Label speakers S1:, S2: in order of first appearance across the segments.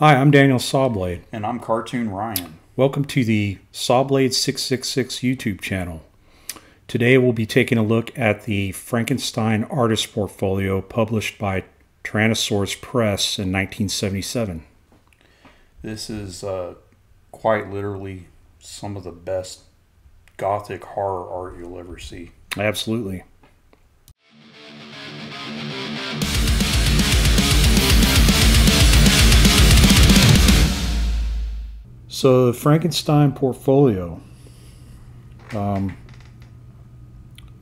S1: Hi, I'm Daniel Sawblade.
S2: And I'm Cartoon Ryan.
S1: Welcome to the Sawblade 666 YouTube channel. Today we'll be taking a look at the Frankenstein artist portfolio published by Tyrannosaurus Press in 1977.
S2: This is uh, quite literally some of the best gothic horror art you'll ever see.
S1: Absolutely. So the Frankenstein portfolio, um,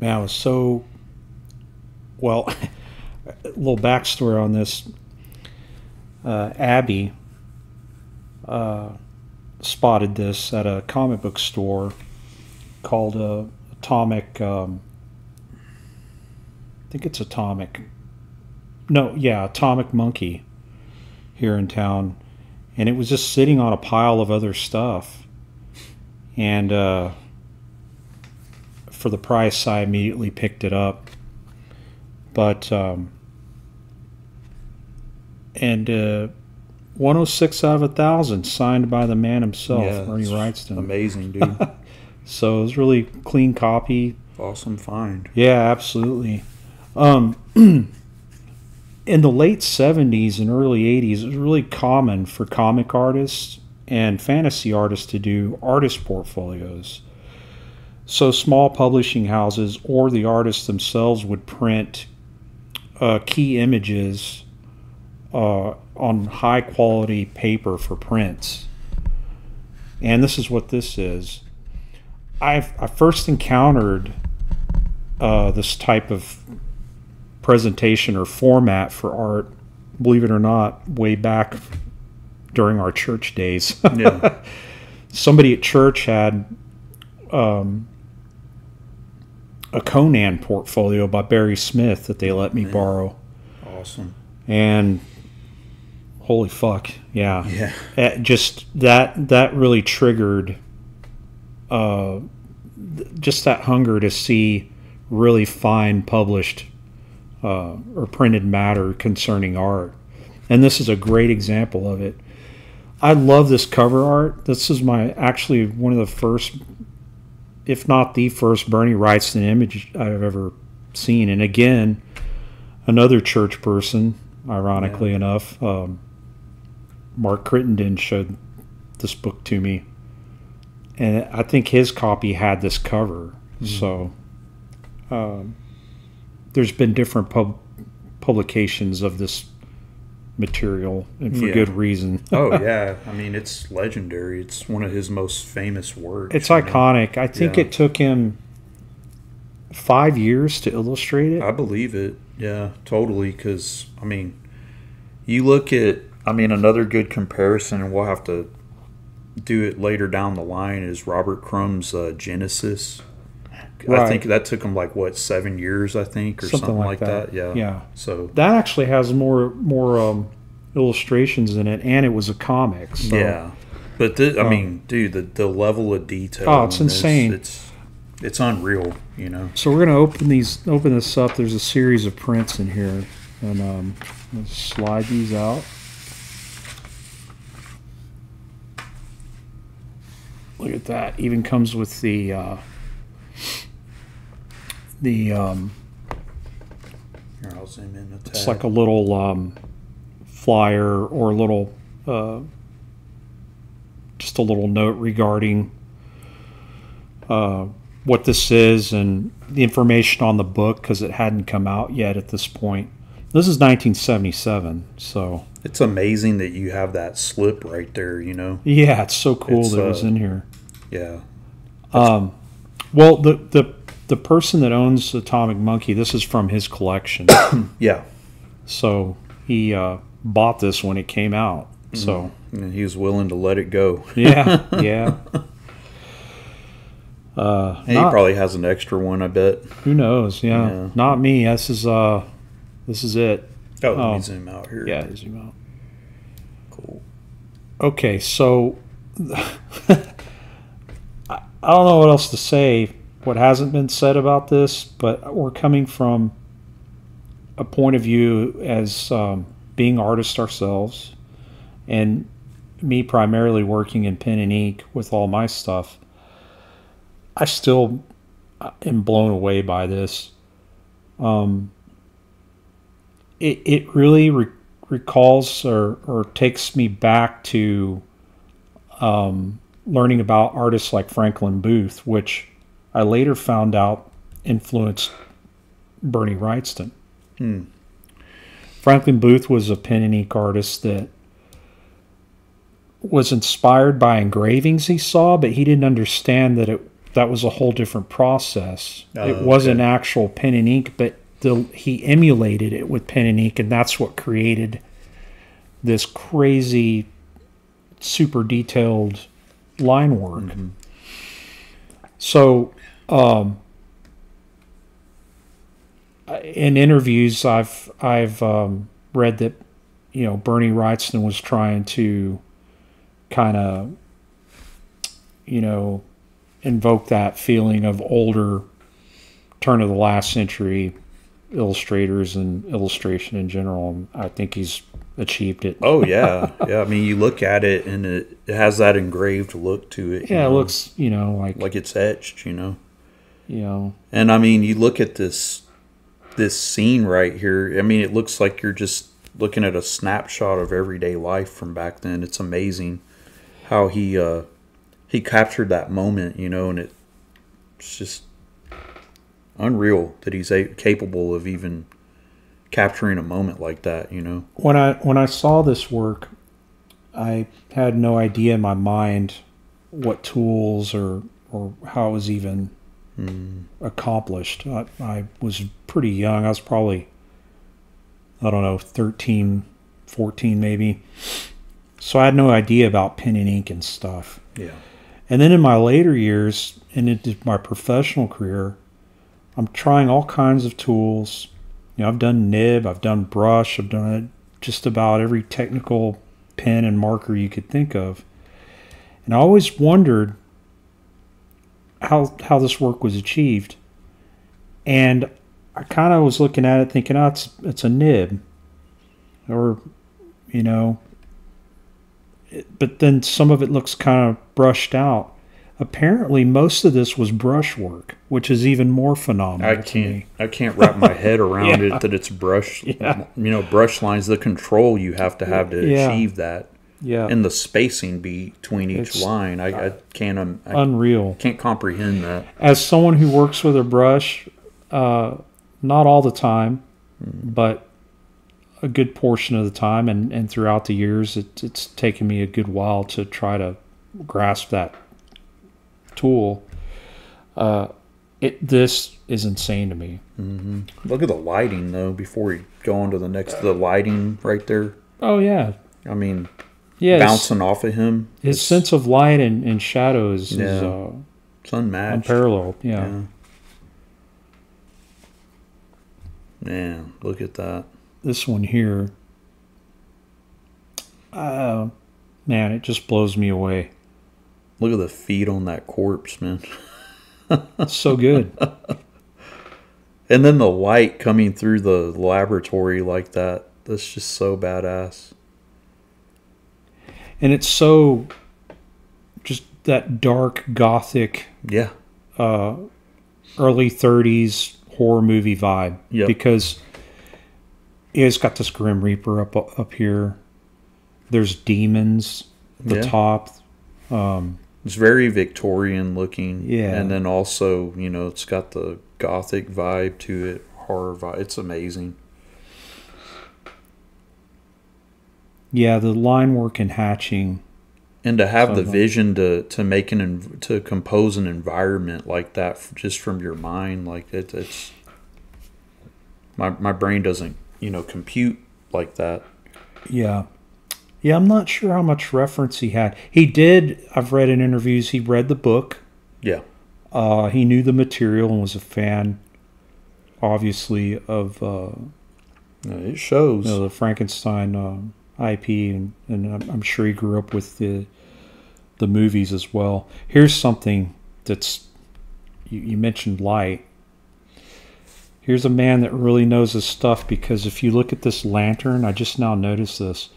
S1: man, I was so well. a little backstory on this. Uh, Abby uh, spotted this at a comic book store called uh, Atomic. Um, I think it's Atomic. No, yeah, Atomic Monkey here in town and it was just sitting on a pile of other stuff. And uh, for the price, I immediately picked it up. But um, and uh, 106 out of a thousand signed by the man himself,
S2: Yeah,
S1: Ernie Wrightson.
S2: Amazing, dude.
S1: So it was really clean copy.
S2: awesome find.
S1: Yeah, absolutely. Um, in the late 70s and early 80s, it was really common for comic artists and fantasy artists to do artist portfolios. So small publishing houses or the artists themselves would print uh, key images uh, on high quality paper for prints. And this is what this is. I've, I first encountered uh, this type of presentation or format for art, believe it or not, way back during our church days.
S2: Yeah.
S1: Somebody at church had um, a Conan portfolio by Barry Smith that they let me
S2: Man.
S1: borrow.
S2: awesome.
S1: And holy fuck, yeah.
S2: Yeah.
S1: Uh, just that that really triggered uh, just that hunger to see really fine published uh, or printed matter concerning art. And this is a great example of it. I love this cover art. This is my actually one of the first if not the first bernie wrightson image i've ever seen. And again another church person ironically
S2: Yeah.
S1: enough um, mark crittenden showed this book to me. And i think his copy had this cover. So um, there's been different pub- publications of this material and for
S2: Yeah.
S1: good reason
S2: Oh yeah. I mean, it's legendary. It's one of his most famous works.
S1: it's
S2: you know?
S1: iconic i think
S2: Yeah.
S1: it took him five years to illustrate it
S2: I believe it. Yeah, totally. Because I mean, you look at. I mean, another good comparison, and we'll have to do it later down the line. Is Robert Crumb's uh, Genesis. I think that took him like what seven years, I think, or something, like that. Yeah.
S1: yeah
S2: So
S1: that actually has more more um, illustrations in it and it was a comic so
S2: yeah, but th- I
S1: Um,
S2: mean, dude, the the level of detail.
S1: Oh, it's insane.
S2: It's it's unreal. You know.
S1: So we're gonna open these, open this up. There's a series of prints in here, and um, let's slide these out. Look at that. Even comes with the uh, the um,
S2: Here, I'll zoom in a
S1: it's like a little um, flyer or a little uh, just a little note regarding uh, what this is and the information on the book because it hadn't come out yet at this point. This is 1977, so
S2: It's amazing that you have that slip right there. You know.
S1: yeah, it's so cool
S2: It's,
S1: that it was
S2: uh,
S1: in here.
S2: Yeah.
S1: Um, well, the the the person that owns Atomic Monkey, this is from his collection,
S2: Yeah.
S1: so he uh, bought this when it came out. So
S2: And he was willing to let it go.
S1: yeah, yeah. Uh,
S2: He
S1: not-
S2: probably has an extra one, I bet.
S1: who knows? Yeah.
S2: Yeah.
S1: not me. This is uh, this is it.
S2: Oh, let
S1: Oh.
S2: me zoom out here.
S1: Yeah, zoom out.
S2: Cool.
S1: Okay, so I, I don't know what else to say. What hasn't been said about this, but we're coming from a point of view as um, being artists ourselves, and me primarily working in pen and ink with all my stuff, I still am blown away by this. Um, it it really re- recalls or or takes me back to um, learning about artists like Franklin Booth, which I later found out influenced Bernie Wrightson.
S2: Hmm.
S1: Franklin Booth was a pen and ink artist that was inspired by engravings he saw, but he didn't understand that it that was a whole different process.
S2: Oh,
S1: it wasn't
S2: okay.
S1: actual pen and ink, but the, he emulated it with pen and ink, and that's what created this crazy, super detailed line work.
S2: Mhm.
S1: So, um, in interviews, I've I've um, read that you know Bernie Wrightson was trying to kind of you know invoke that feeling of older turn of the last century illustrators and illustration in general. I think he's achieved it.
S2: Oh yeah, yeah. I mean, you look at it and it, it has that engraved look to it.
S1: yeah, it looks you know like,
S2: like it's etched, you know.
S1: You know
S2: And I mean, you look at this this scene right here. I mean, it looks like you're just looking at a snapshot of everyday life from back then. It's amazing how he uh he captured that moment, you know, and it, it's just unreal that he's a, capable of even capturing a moment like that, you know.
S1: when I when I saw this work, I had no idea in my mind what tools or or how it was even
S2: Mm.
S1: accomplished. I, I was pretty young. I was probably I don't know 13, 14 maybe. So I had no idea about pen and ink and stuff.
S2: Yeah.
S1: And then in my later years, and into my professional career, I'm trying all kinds of tools. You know, I've done nib, I've done brush, I've done just about every technical pen and marker you could think of. And I always wondered how how this work was achieved. And I kind of was looking at it thinking, oh, it's, it's a nib. Or, you know, it- but then some of it looks kind of brushed out. Apparently, most of this was brushwork, which is even more phenomenal
S2: I can't. I can't wrap my head around
S1: Yeah.
S2: it that it's brush
S1: Yeah.
S2: you know brush lines the control you have to have to
S1: Yeah.
S2: achieve that
S1: Yeah,
S2: and the spacing between each
S1: It's-
S2: line I, I can't um, I
S1: unreal.
S2: can't comprehend that
S1: As someone who works with a brush, uh, not all the time, but a good portion of the time, and, and throughout the years, it, it's taken me a good while to try to grasp that tool. Uh, it this is insane to me.
S2: mm-hmm. look at the lighting though before we go on to the next the lighting right there
S1: Oh yeah,
S2: I mean
S1: yeah.
S2: bouncing off of him
S1: His sense of light and, and shadow is, is
S2: Yeah.
S1: uh,
S2: it's unmatched
S1: unparalleled. Yeah.
S2: yeah man look at that
S1: This one here, uh, man, it just blows me away.
S2: look at the feet on that corpse man
S1: so good.
S2: And then the light coming through the laboratory like that. That's just so badass.
S1: And it's so just that dark gothic
S2: Yeah.
S1: uh, early 30s horror movie vibe
S2: Yep.
S1: because it's got this grim reaper up up here there's demons at the
S2: Yeah.
S1: top um,
S2: It's very Victorian looking.
S1: Yeah.
S2: And then also, you know, it's got the gothic vibe to it, horror vibe. It's amazing.
S1: Yeah the line work and hatching
S2: And to have the vision to, to make an to compose an environment like that just from your mind, like it, it's my my brain doesn't you know compute like that.
S1: Yeah. Yeah, I'm not sure how much reference he had. He did, I've read in interviews, he read the book.
S2: Yeah.
S1: Uh, he knew the material and was a fan, obviously, of uh,
S2: Uh, It shows.
S1: you know, the Frankenstein um IP, and, and I'm, sure he grew up with the the movies as well. Here's something that's you, you mentioned light. Here's a man that really knows his stuff because if you look at this lantern, I just now noticed this.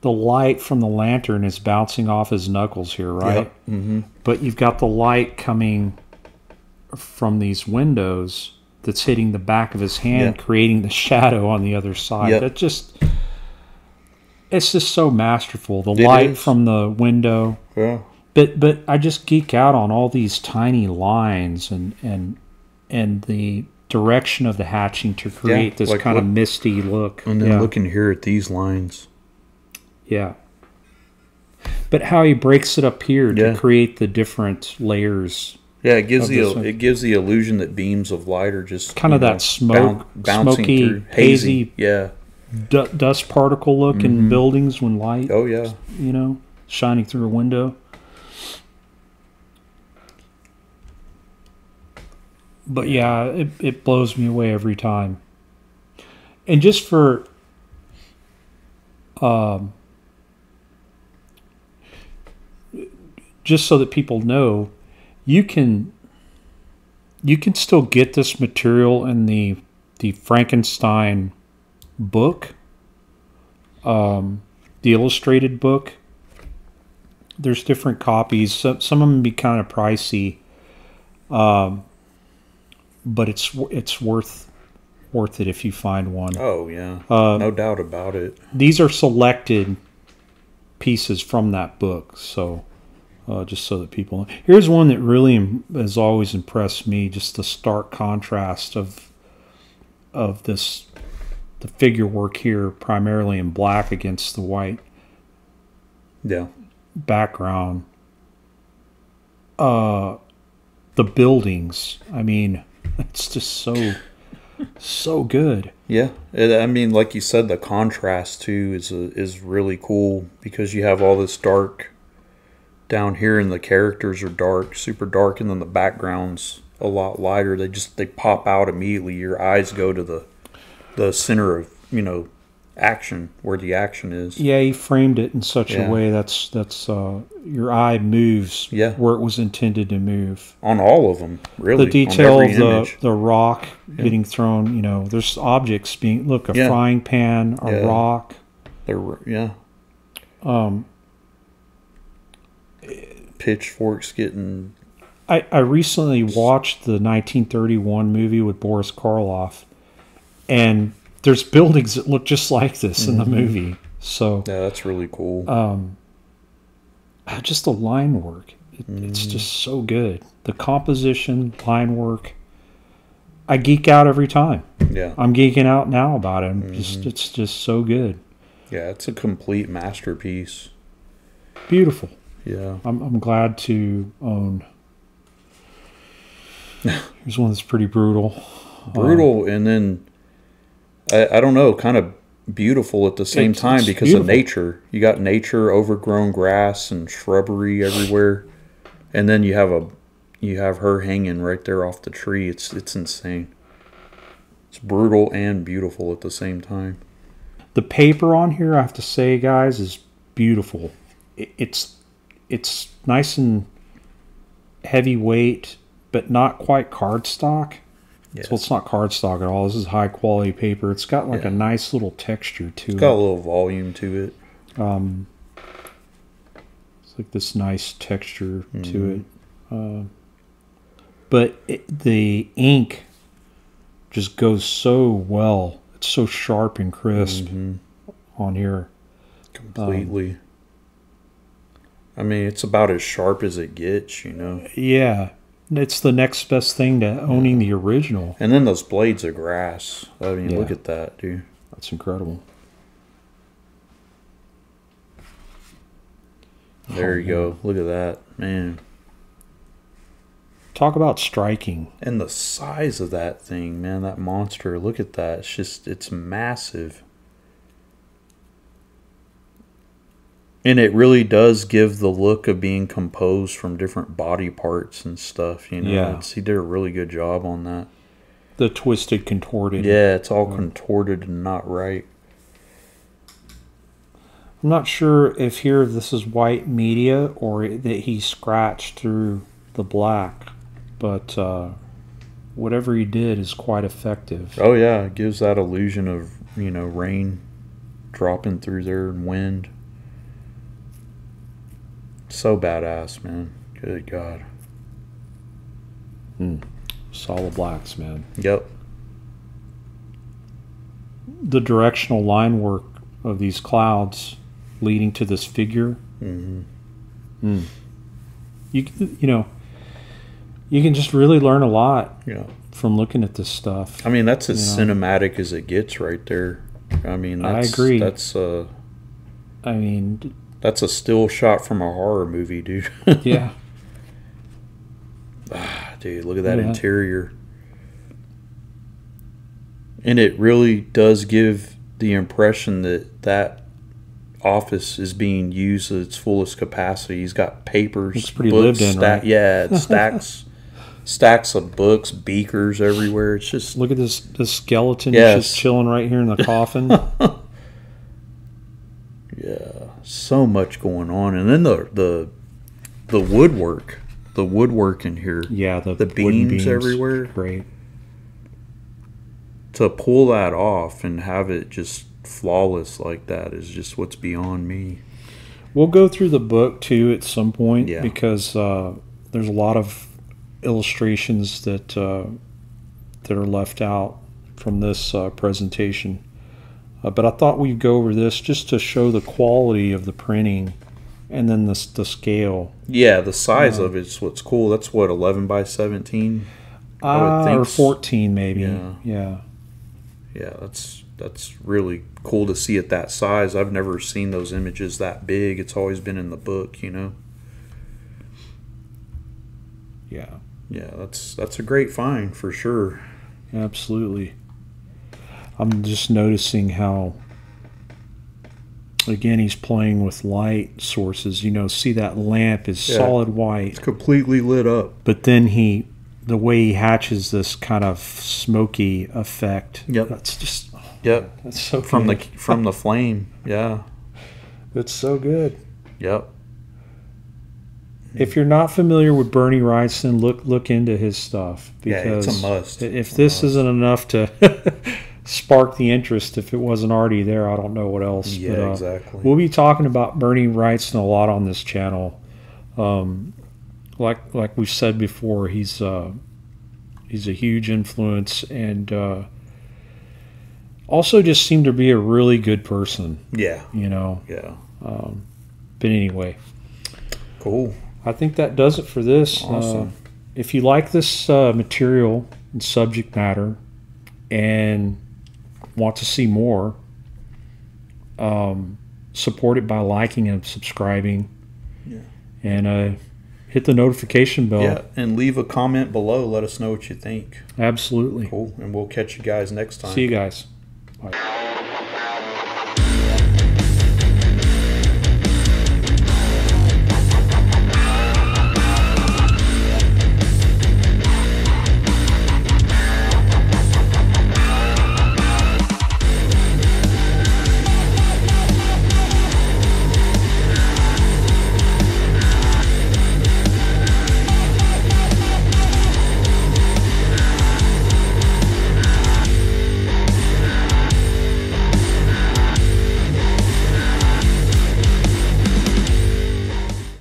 S1: the light from the lantern is bouncing off his knuckles here, right? Yep.
S2: Mm-hmm.
S1: But you've got the light coming from these windows that's hitting the back of his hand,
S2: Yeah.
S1: creating the shadow on the other side.
S2: Yep.
S1: That just it's just so masterful. The
S2: It
S1: light
S2: is.
S1: from the window.
S2: Yeah.
S1: But but I just geek out on all these tiny lines and and and the direction of the hatching to create this
S2: like
S1: kind of misty look.
S2: And then
S1: yeah.
S2: looking here at these lines.
S1: Yeah. But how he breaks it up here to create the different layers,
S2: Yeah, it gives the
S1: one.
S2: it gives the illusion that beams of light are just
S1: Kind of that smoke-
S2: boun- bouncing
S1: smoky,
S2: through,
S1: hazy-
S2: Yeah.
S1: Du- dust particle look in buildings when light,
S2: Oh yeah.
S1: you know, shining through a window. But yeah, it, it blows me away every time. And just for um, just so that people know, you can you can still get this material in the the Frankenstein book, um, the illustrated book. There's different copies. Some some of them be kind of pricey, um, but it's it's worth worth it if you find one.
S2: Oh yeah.
S1: Uh,
S2: no doubt about it.
S1: these are selected pieces from that book so uh, just so that people here's one that really has always impressed me just the stark contrast of of this the figure work here primarily in black against the white
S2: Yeah.
S1: background uh the buildings i mean it's just so so good
S2: Yeah, it, I mean, like you said, the contrast too is a, is really cool because you have all this dark down here, and the characters are dark, super dark, and then the background's a lot lighter. They just they pop out immediately. Your eyes go to the the center of you know action where the action is.
S1: Yeah, he framed it in such
S2: Yeah.
S1: a way that's that's uh, your eye moves
S2: Yeah.
S1: where it was intended to move.
S2: On all of them, really.
S1: The detail of the
S2: image.
S1: the rock getting thrown, you know, there's objects being look a
S2: Yeah.
S1: frying pan, a
S2: Yeah.
S1: rock.
S2: They're yeah,
S1: Um,
S2: pitchforks getting
S1: I I recently watched the 1931 movie with Boris Karloff, and there's buildings that look just like this in the
S2: Mm-hmm.
S1: movie. So
S2: yeah, that's really cool.
S1: um, uh, just the line work. It, It's
S2: Mm-hmm.
S1: just so good. The composition, line work. I geek out every time.
S2: yeah,
S1: I'm geeking out now about it.
S2: Mm-hmm.
S1: Just it's just so good.
S2: yeah, it's a complete masterpiece.
S1: Beautiful.
S2: Yeah.
S1: I'm I'm glad to own. Here's one that's pretty brutal.
S2: brutal and then I, I don't know kind of beautiful at the same
S1: It's-
S2: time
S1: it's
S2: because of nature. You got nature overgrown grass and shrubbery everywhere. And then you have a you have her hanging right there off the tree. It's it's insane. It's brutal and beautiful at the same time.
S1: The paper on here, I have to say, guys, is beautiful. It, it's it's nice and heavyweight, but not quite cardstock.
S2: Yeah
S1: So it's not cardstock at all. This is high quality paper. It's got like
S2: Yeah.
S1: a nice little texture to
S2: it's got a little volume to it
S1: Um, it's like this nice texture to
S2: Mhm.
S1: it. Uh, but it, the ink just goes so well. It's so sharp and crisp
S2: Mhm.
S1: on here.
S2: completely i mean it's about as sharp as it gets you know
S1: Yeah, it's the next best thing to owning the original.
S2: and then those blades of grass i mean look at that dude
S1: That's incredible.
S2: There
S1: Oh,
S2: you go. Look at that, man.
S1: Talk about striking.
S2: And the size of that thing, man, that monster. Look at that. It's just it's massive. And it really does give the look of being composed from different body parts and stuff, you know.
S1: Yeah.
S2: It's- he did a really good job on that.
S1: The twisted, contorted.
S2: Yeah, it's all contorted and not right.
S1: I'm not sure if here this is white media or that he scratched through the black, but uh, whatever he did is quite effective.
S2: Oh yeah, it gives that illusion of, you know, rain dropping through there and wind. So badass, man. Good God.
S1: Solid blacks, man.
S2: Yep.
S1: The directional line work of these clouds leading to this figure.
S2: hmm
S1: You can- you know, you can just really learn a lot
S2: Yeah.
S1: from looking at this stuff.
S2: I mean, that's as
S1: You know.
S2: cinematic as it gets right there. I mean,
S1: I
S2: that's,
S1: agree.
S2: That's uh,
S1: I mean,
S2: that's a still shot from a horror movie, dude.
S1: yeah, Ah,
S2: dude, look at that
S1: Yeah.
S2: interior. And it really does give the impression that that office is being used at its fullest capacity. He's got papers,
S1: It's pretty lived in, right?
S2: Yeah, stacks, stacks of books, beakers everywhere. It's just
S1: look at this this skeleton
S2: Yes.
S1: just chilling right here in the coffin.
S2: yeah, so much going on, and then the the the woodwork, the woodwork in here
S1: yeah, the
S2: The
S1: wooden
S2: beams everywhere.
S1: Great.
S2: to pull that off and have it just flawless like that is just what's beyond me.
S1: We'll go through the book too at some point
S2: Yeah.
S1: because uh, there's a lot of illustrations that uh, that are left out from this uh, presentation. Uh, but I thought we'd go over this just to show the quality of the printing and then the, the scale.
S2: Yeah, the size
S1: Yeah.
S2: of it's what's cool. That's what eleven by seventeen.
S1: Uh, or 14 maybe.
S2: Yeah.
S1: yeah.
S2: Yeah, that's that's really cool to see at that size. I've never seen those images that big. It's always been in the book, you know.
S1: Yeah.
S2: Yeah, that's that's a great find for sure.
S1: Absolutely. I'm just noticing how, again, he's playing with light sources. You know, see that lamp is
S2: Yeah.
S1: solid white,
S2: It's completely lit up.
S1: but then he, the way he hatches this kind of smoky effect.
S2: Yep.
S1: That's just,
S2: Yep, oh,
S1: that's so
S2: from the from the flame. Yeah.
S1: That's so good.
S2: Yep.
S1: If you're not familiar with Bernie Wrightson, look look into his stuff
S2: Yeah,
S1: because
S2: it's a must.
S1: if this
S2: must.
S1: isn't enough to spark the interest, if it wasn't already there, I don't know what else.
S2: Yeah,
S1: But, uh,
S2: exactly.
S1: We'll be talking about Bernie Wrightson a lot on this channel. Um, like like we've said before, he's uh, he's a huge influence and uh, also just seemed to be a really good person.
S2: yeah.
S1: You know.
S2: Yeah.
S1: Um, but anyway,
S2: Cool.
S1: I think that does it for this.
S2: Awesome.
S1: Uh, if you like this uh, material and subject matter and want to see more, um, support it by liking and subscribing.
S2: Yeah.
S1: And uh, hit the notification bell.
S2: Yeah, and leave a comment below. Let us know what you think.
S1: Absolutely.
S2: Cool, and we'll catch you guys next time.
S1: See you guys. Bye.